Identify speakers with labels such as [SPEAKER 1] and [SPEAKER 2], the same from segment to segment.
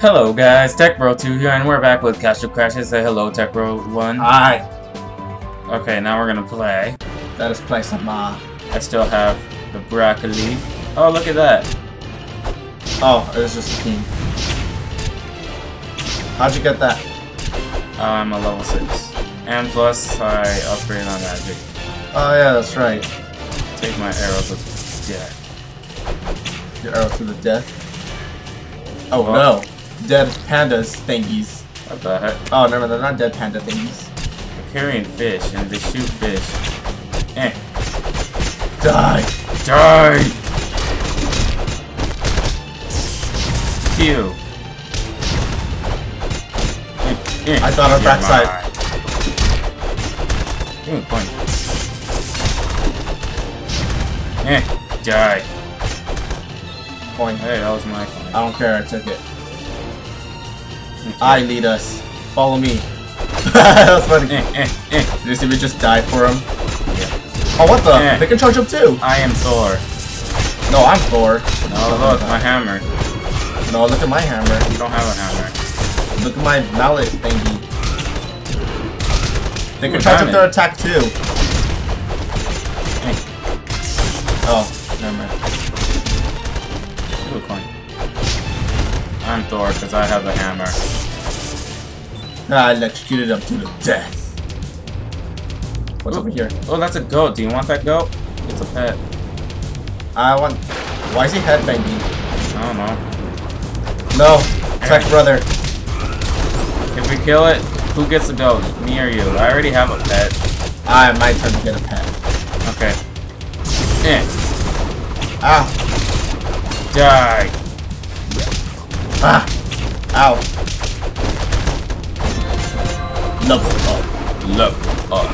[SPEAKER 1] Hello guys, TechBro2 here, and we're back with Castle Crashers. Say hello, TechBro1.
[SPEAKER 2] Hi,
[SPEAKER 1] Okay, now we're gonna play.
[SPEAKER 2] let us play some, uh...
[SPEAKER 1] I still have the broccoli. Oh, look at that.
[SPEAKER 2] Oh, it was just a team. How'd you get that?
[SPEAKER 1] I'm a level 6. And plus, I upgrade on magic.
[SPEAKER 2] Oh yeah, that's right.
[SPEAKER 1] Take my arrow to death.
[SPEAKER 2] Your arrow to the death. Oh
[SPEAKER 1] Oh.
[SPEAKER 2] no. Dead pandas thingies.
[SPEAKER 1] What the heck?
[SPEAKER 2] Oh, no, no, they're not dead panda thingies.
[SPEAKER 1] They're carrying fish, and they shoot fish. Eh.
[SPEAKER 2] Die!
[SPEAKER 1] Die! Q. Eh, eh,
[SPEAKER 2] I thought on
[SPEAKER 1] you're
[SPEAKER 2] backside.
[SPEAKER 1] mine. Give me a point. Eh, die.
[SPEAKER 2] Point.
[SPEAKER 1] Hey, that was my point.
[SPEAKER 2] I don't care, I took it. I lead us. Follow me. that's funny.
[SPEAKER 1] Eh, eh, eh.
[SPEAKER 2] Did you see me just die for him?
[SPEAKER 1] Yeah.
[SPEAKER 2] Oh, what the?
[SPEAKER 1] Yeah.
[SPEAKER 2] They can charge up too!
[SPEAKER 1] I am Thor.
[SPEAKER 2] No, I'm Thor.
[SPEAKER 1] Oh, look, my hammer.
[SPEAKER 2] No, look at my hammer.
[SPEAKER 1] You don't have a hammer.
[SPEAKER 2] Look at my mallet thingy. They
[SPEAKER 1] Ooh,
[SPEAKER 2] can charge up their attack too.
[SPEAKER 1] Eh,
[SPEAKER 2] Oh,
[SPEAKER 1] I'm Thor, because I have the hammer.
[SPEAKER 2] Ah, I electrocuted him to the death. What's
[SPEAKER 1] Ooh.
[SPEAKER 2] over here?
[SPEAKER 1] Oh, that's a goat. Do you want that goat? It's a pet.
[SPEAKER 2] I want. Why is he headbanging?
[SPEAKER 1] I don't know.
[SPEAKER 2] No, tech brother.
[SPEAKER 1] If we kill it, who gets the goat? Me or you? I already have a pet.
[SPEAKER 2] I my turn to get a pet.
[SPEAKER 1] Okay. Eh.
[SPEAKER 2] Ah,
[SPEAKER 1] Die.
[SPEAKER 2] Ah, ow. Level up.
[SPEAKER 1] Look up.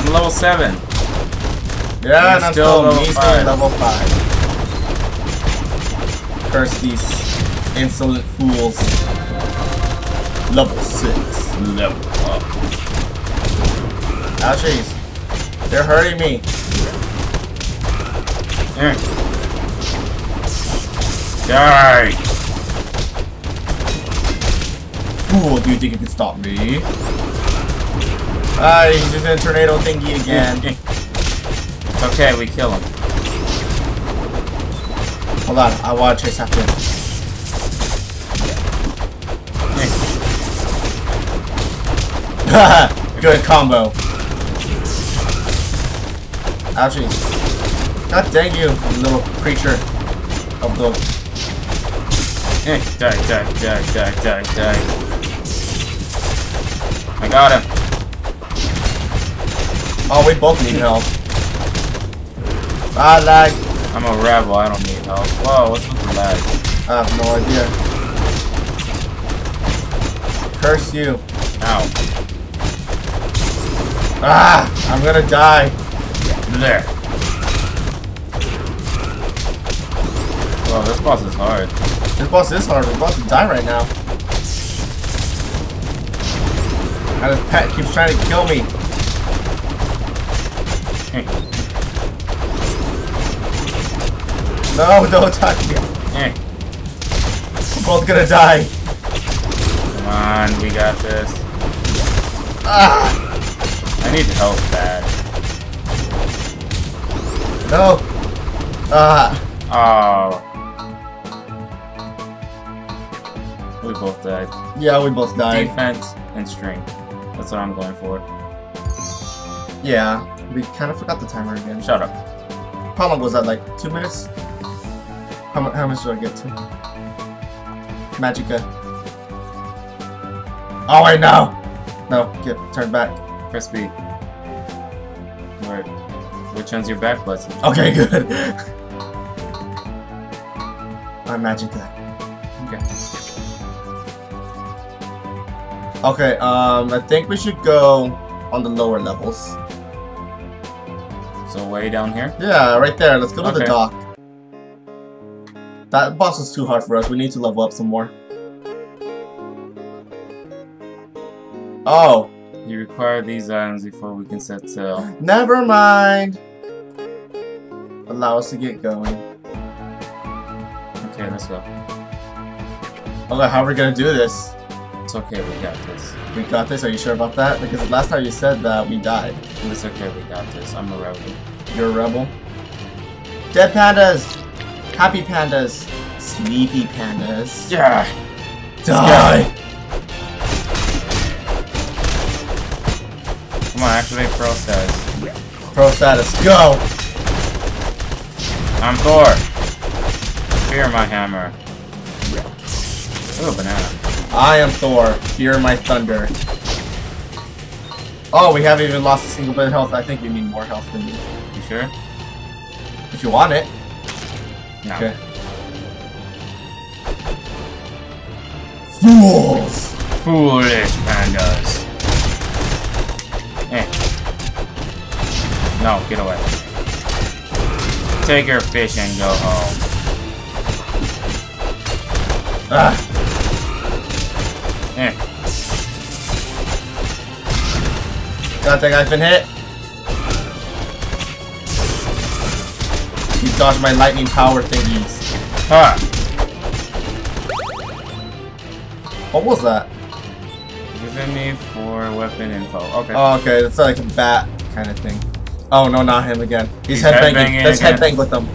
[SPEAKER 1] I'm level 7.
[SPEAKER 2] Yeah, and I'm
[SPEAKER 1] still level five.
[SPEAKER 2] level five. Curse these insolent fools. Level six.
[SPEAKER 1] Level up.
[SPEAKER 2] Ouchies. They're hurting me.
[SPEAKER 1] Eh. Die.
[SPEAKER 2] Fool, do you think you can stop me? Ah, he's using a tornado thingy again.
[SPEAKER 1] Okay, we kill him.
[SPEAKER 2] Hold on, I wanna chase after him. Good combo. Ouchies. God dang you, you little creature of the
[SPEAKER 1] Eh. Die, die, die, die, die, die. I got him.
[SPEAKER 2] Oh, we both need help. Ah, lag.
[SPEAKER 1] I'm a rebel, I don't need help. Whoa, what's with the lag?
[SPEAKER 2] I have no idea. Curse you.
[SPEAKER 1] Ow.
[SPEAKER 2] Ah, I'm gonna die.
[SPEAKER 1] There. Well, this boss is hard.
[SPEAKER 2] This boss is hard. We're about to die right now. And this pet keeps trying to kill me. No, don't touch me. We're both gonna die.
[SPEAKER 1] Come on, we got this.
[SPEAKER 2] Ah,
[SPEAKER 1] I need help bad.
[SPEAKER 2] no. Ah,
[SPEAKER 1] Oh. We both died.
[SPEAKER 2] yeah, we both died.
[SPEAKER 1] Defense and strength. That's what I'm going for.
[SPEAKER 2] Yeah, we kind of forgot the timer again.
[SPEAKER 1] Shut up.
[SPEAKER 2] How long was that? Like two minutes? How, mu- how much did I get to? Magica. Oh wait, no! No, get turn back.
[SPEAKER 1] Press B. Where? Which one's your back button?
[SPEAKER 2] Okay, good. My Magica.
[SPEAKER 1] Okay.
[SPEAKER 2] Okay, um, I think we should go on the lower levels.
[SPEAKER 1] So way down here?
[SPEAKER 2] Yeah, right there. Let's go to the dock. That boss is too hard for us. We need to level up some more. Oh,
[SPEAKER 1] You require these items before we can set sail.
[SPEAKER 2] never mind. Allow us to get going.
[SPEAKER 1] Okay, let's go.
[SPEAKER 2] Okay, how are we gonna do this?
[SPEAKER 1] Okay, we got this.
[SPEAKER 2] We got this. Are you sure about that? Because last time you said that we died.
[SPEAKER 1] It's okay, we got this. I'm a rebel.
[SPEAKER 2] You're a rebel. Dead pandas. Happy pandas. Sleepy pandas.
[SPEAKER 1] Yeah!
[SPEAKER 2] Die.
[SPEAKER 1] Come on, activate pro status.
[SPEAKER 2] Pro status. Go.
[SPEAKER 1] I'm Thor! Fear my hammer. Ooh, banana.
[SPEAKER 2] I am Thor. Fear my thunder. Oh, we haven't even lost a single bit of health. I think you need more health than me.
[SPEAKER 1] You sure?
[SPEAKER 2] If you want it.
[SPEAKER 1] No.
[SPEAKER 2] Okay. Fools!
[SPEAKER 1] Foolish pandas. Eh. No, get away. Take your fish and go home.
[SPEAKER 2] Ah, that thing I've been hit. You dodged my lightning power thingies.
[SPEAKER 1] Ha!
[SPEAKER 2] What was that?
[SPEAKER 1] Visit me for weapon info. Okay.
[SPEAKER 2] Oh, okay, that's like a bat kind of thing. Oh no, not him again. He's,
[SPEAKER 1] He's
[SPEAKER 2] headbanging.
[SPEAKER 1] headbanging
[SPEAKER 2] Let's
[SPEAKER 1] again.
[SPEAKER 2] headbang with him.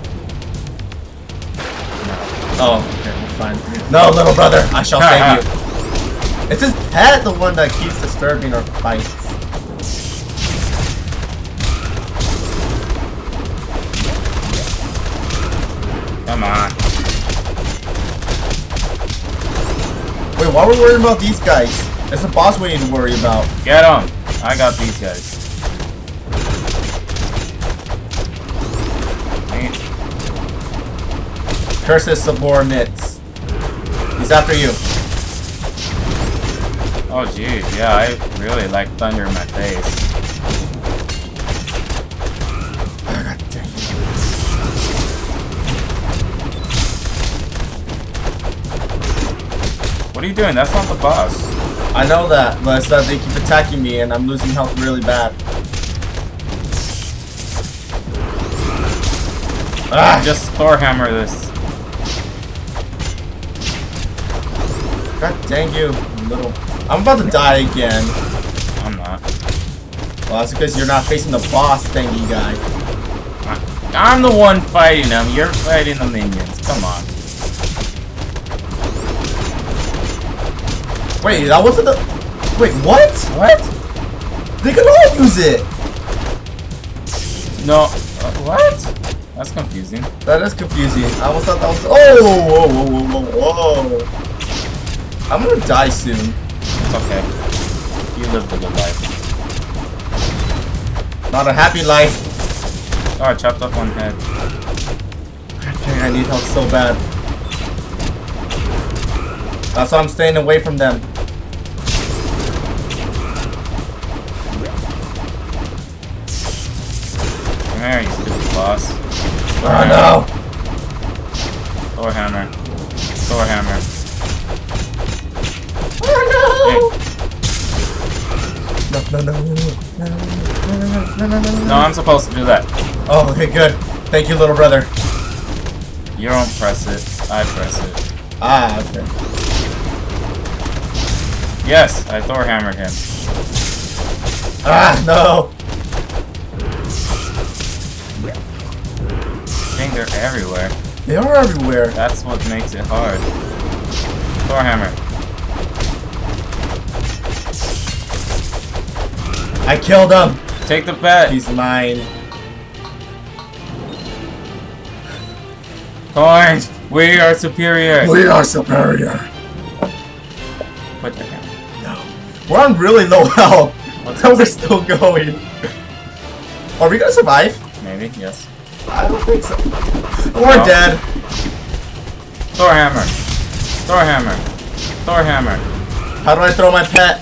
[SPEAKER 2] Oh, okay, we're fine. No, little brother, I shall save you. It's his pet, the one that keeps disturbing our fights. Why are we worrying about these guys? It's the boss we need to worry about.
[SPEAKER 1] Get him! I got these guys.
[SPEAKER 2] Curses subordinates. He's after you.
[SPEAKER 1] Oh jeez, yeah, I really like thunder in my face. What are you doing? That's not the boss.
[SPEAKER 2] I know that, but that they keep attacking me and I'm losing health really bad. Ah,
[SPEAKER 1] Just Thor hammer this.
[SPEAKER 2] God dang you, little. I'm about to die again.
[SPEAKER 1] I'm not.
[SPEAKER 2] Well, that's because you're not facing the boss thingy guy.
[SPEAKER 1] I'm the one fighting them. You're fighting the minions. Come on.
[SPEAKER 2] Wait, that wasn't the. Wait, what?
[SPEAKER 1] What?
[SPEAKER 2] They can all use it.
[SPEAKER 1] No. Uh, what? That's confusing.
[SPEAKER 2] That is confusing. I almost thought that was. Oh, whoa, whoa, whoa, whoa, whoa. I'm gonna die soon.
[SPEAKER 1] It's okay. You lived a good life.
[SPEAKER 2] Not a happy life.
[SPEAKER 1] Oh, I chopped off one head.
[SPEAKER 2] Dang, I need help so bad. That's why I'm staying away from them. Oh, okay, good. Thank you, little brother.
[SPEAKER 1] You don't press it. I press it.
[SPEAKER 2] Ah, okay.
[SPEAKER 1] Yes, I Thor hammered him.
[SPEAKER 2] Ah, no!
[SPEAKER 1] Dang, they're everywhere.
[SPEAKER 2] They are everywhere.
[SPEAKER 1] That's what makes it hard. Thor hammer.
[SPEAKER 2] I killed him.
[SPEAKER 1] Take the bet.
[SPEAKER 2] He's mine.
[SPEAKER 1] Coins. We are superior.
[SPEAKER 2] We are superior.
[SPEAKER 1] Put the hammer.
[SPEAKER 2] No. We're on really low health.
[SPEAKER 1] What's
[SPEAKER 2] we're still going. Are we gonna survive?
[SPEAKER 1] Maybe. Yes.
[SPEAKER 2] I don't think so. We're
[SPEAKER 1] No.
[SPEAKER 2] dead.
[SPEAKER 1] Thor hammer. Thor hammer. Thor hammer.
[SPEAKER 2] How do I throw my pet?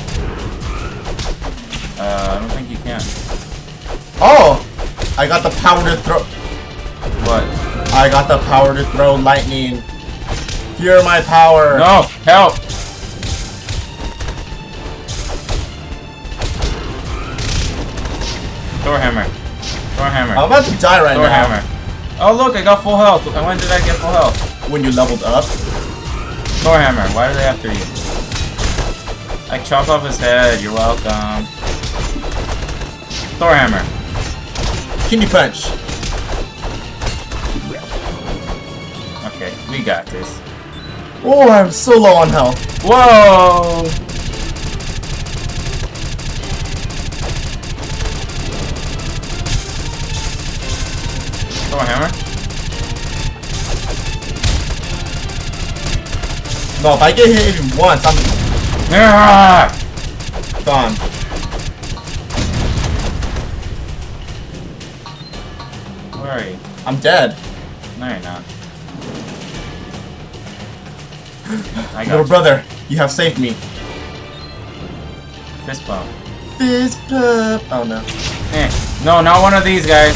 [SPEAKER 1] Uh, I don't think you can.
[SPEAKER 2] Oh! I got the power to throw.
[SPEAKER 1] What?
[SPEAKER 2] I got the power to throw lightning. Fear my power.
[SPEAKER 1] No! Help! Thor hammer. Thor hammer.
[SPEAKER 2] I'm about to die right
[SPEAKER 1] Thor
[SPEAKER 2] now.
[SPEAKER 1] hammer. Oh look, I got full health. When did I get full health?
[SPEAKER 2] When you leveled up.
[SPEAKER 1] Thor hammer. Why are they after you? I chop off his head. You're welcome. Thor hammer.
[SPEAKER 2] Kidney punch.
[SPEAKER 1] We got this.
[SPEAKER 2] Oh, I'm so low on health.
[SPEAKER 1] Whoa! Thor hammer.
[SPEAKER 2] No, if I get hit even once, I'm
[SPEAKER 1] Ah!
[SPEAKER 2] gone.
[SPEAKER 1] Where are you?
[SPEAKER 2] I'm dead.
[SPEAKER 1] No, you're not. I
[SPEAKER 2] Little
[SPEAKER 1] you.
[SPEAKER 2] brother, you have saved me.
[SPEAKER 1] Fist bump.
[SPEAKER 2] Fist pump. Oh no.
[SPEAKER 1] Eh. No, not one of these guys.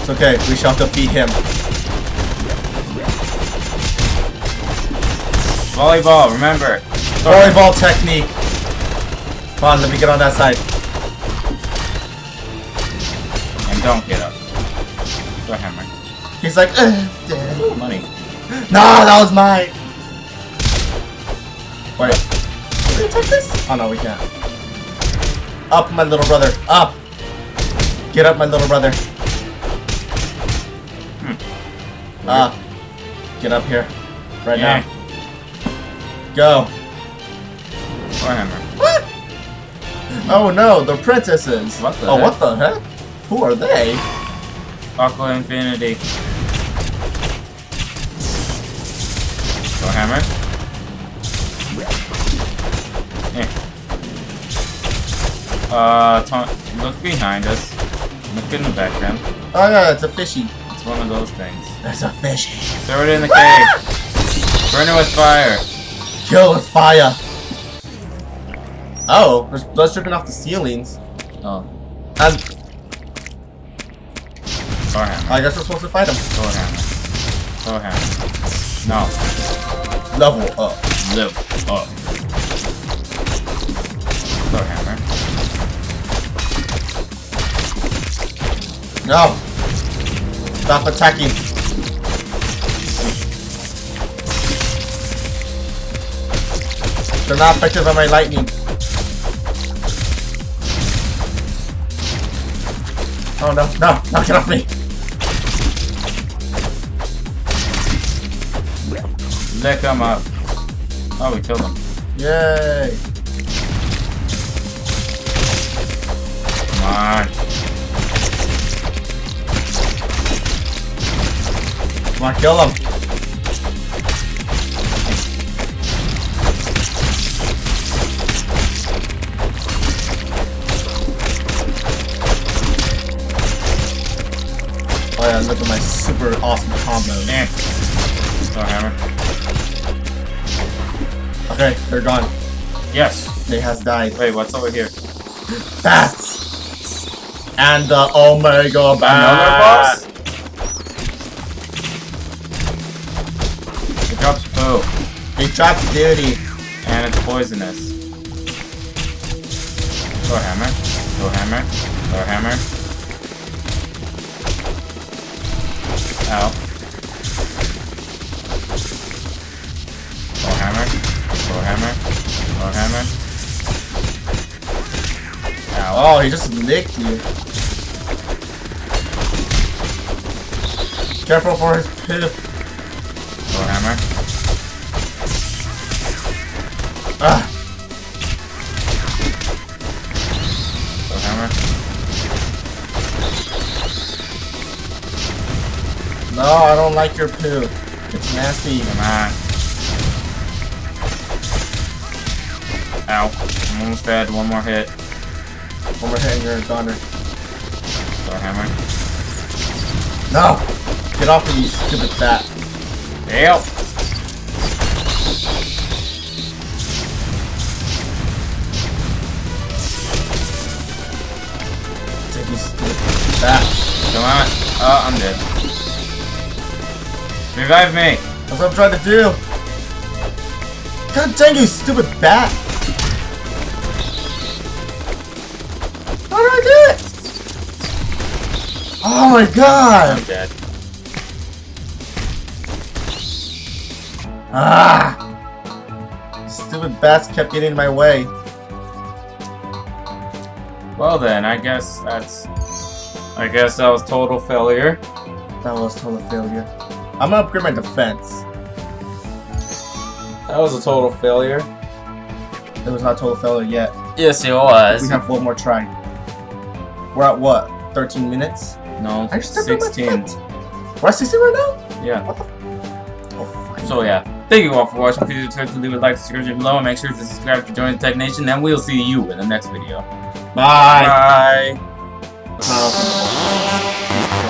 [SPEAKER 2] It's okay. We shall defeat him.
[SPEAKER 1] Volleyball, remember.
[SPEAKER 2] Volleyball technique. Come on, let me get on that side.
[SPEAKER 1] And don't get up. Thor hammer.
[SPEAKER 2] He's like, "Ugh, dead.
[SPEAKER 1] Money.
[SPEAKER 2] No, that was mine. Wait. Can we attack this? Oh no, we can't. Up, my little brother. Up. Get up, my little brother. Up. Get up here. Right
[SPEAKER 1] Yeah.
[SPEAKER 2] now. Go.
[SPEAKER 1] Thor hammer.
[SPEAKER 2] What? Oh no, the princesses.
[SPEAKER 1] What the
[SPEAKER 2] oh,
[SPEAKER 1] heck?
[SPEAKER 2] what the heck? Who are they?
[SPEAKER 1] Aqua Infinity. Uh, look behind us. Look in the background.
[SPEAKER 2] Oh yeah, it's a fishy.
[SPEAKER 1] It's one of those things.
[SPEAKER 2] There's a fishy.
[SPEAKER 1] Throw it in the cave. Burn it with fire.
[SPEAKER 2] Kill with fire. Oh, there's blood dripping off the ceilings.
[SPEAKER 1] Oh,
[SPEAKER 2] And
[SPEAKER 1] Thor hammer.
[SPEAKER 2] I guess we're supposed to fight him.
[SPEAKER 1] Thor hammer. Thor hammer. No.
[SPEAKER 2] Level up.
[SPEAKER 1] Level up.
[SPEAKER 2] No. Stop attacking. They're not affected by my lightning. Oh no, no, no, get off me.
[SPEAKER 1] Lick him up. Oh, we killed him.
[SPEAKER 2] Yay.
[SPEAKER 1] Come on,
[SPEAKER 2] kill him. Oh yeah, look at my super awesome combo.
[SPEAKER 1] Eh. Thor hammer.
[SPEAKER 2] Okay, they're gone.
[SPEAKER 1] Yes.
[SPEAKER 2] They has died.
[SPEAKER 1] Wait, what's over here?
[SPEAKER 2] Bats! And the Omega
[SPEAKER 1] Another
[SPEAKER 2] Bat!
[SPEAKER 1] boss? Poo.
[SPEAKER 2] He dropped duty.
[SPEAKER 1] And it's poisonous. Thor hammer. Thor hammer. Thor hammer. Ow. Thor hammer. Thor hammer. Thor hammer. Ow.
[SPEAKER 2] Oh, he just licked you. Careful for his pip. No, I don't like your poo. It's nasty.
[SPEAKER 1] Come on. Ow. I'm almost dead. One more hit.
[SPEAKER 2] One more hit and you're a goner.
[SPEAKER 1] Thor hammer.
[SPEAKER 2] No! Get off of you, stupid bat.
[SPEAKER 1] Yep.
[SPEAKER 2] Take you, stupid bat.
[SPEAKER 1] Come on. Oh, I'm dead. Revive me.
[SPEAKER 2] That's what I'm trying to do. God dang you, stupid bat! How did I do it? Oh my god!
[SPEAKER 1] I'm dead.
[SPEAKER 2] Ah! Stupid bats kept getting in my way.
[SPEAKER 1] Well then, I guess that's... I guess that was total failure.
[SPEAKER 2] That was total failure. I'm gonna upgrade my defense.
[SPEAKER 1] That was a total failure.
[SPEAKER 2] It was not total failure yet.
[SPEAKER 1] Yes, it was.
[SPEAKER 2] We have one more try. We're at what? 13 minutes?
[SPEAKER 1] No,
[SPEAKER 2] I just stepped on my
[SPEAKER 1] 16.
[SPEAKER 2] foot. We're at 16 right now?
[SPEAKER 1] Yeah.
[SPEAKER 2] What the? Oh.
[SPEAKER 1] So yeah, thank you all for watching. Please don't forget to leave a like, subscribe below, and make sure to subscribe to join the Tech Nation. And we'll see you in the next video.
[SPEAKER 2] Bye.
[SPEAKER 1] Bye.
[SPEAKER 2] Uh,